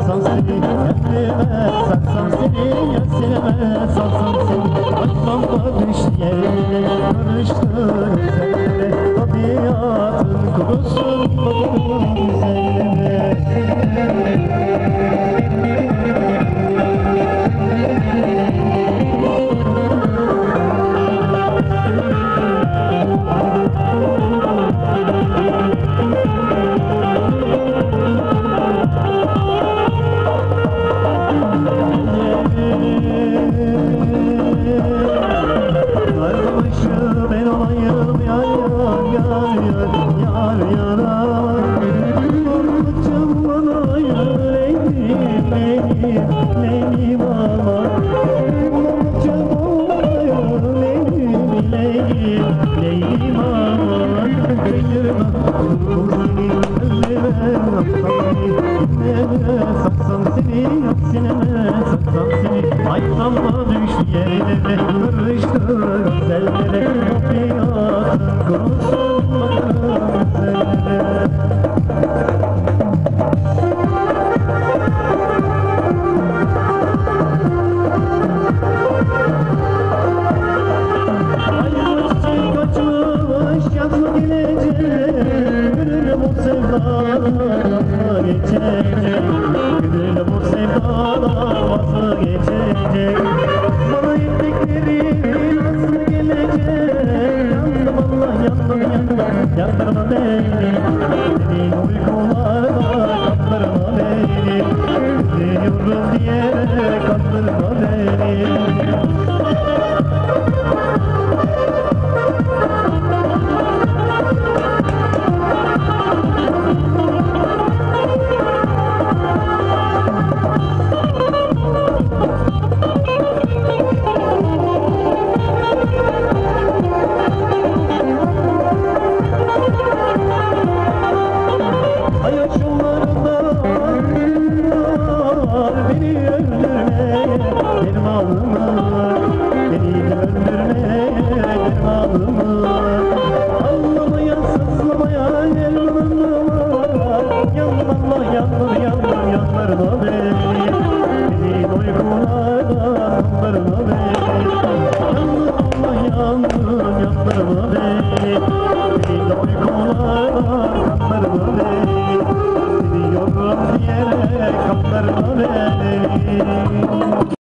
Satsam seni kendime Satsam seni yesime Satsam seni Aklımda düşler Karıştı sen Yerine de kırıştı, sellere kapıya kırıştı sevdalar geçecek. Gönül bu sevdalar vazgeçecek Bana ettikleri nasıl gelecek? Yandım Allah yandım yandım yandım. Beni öldürme, benim alnıma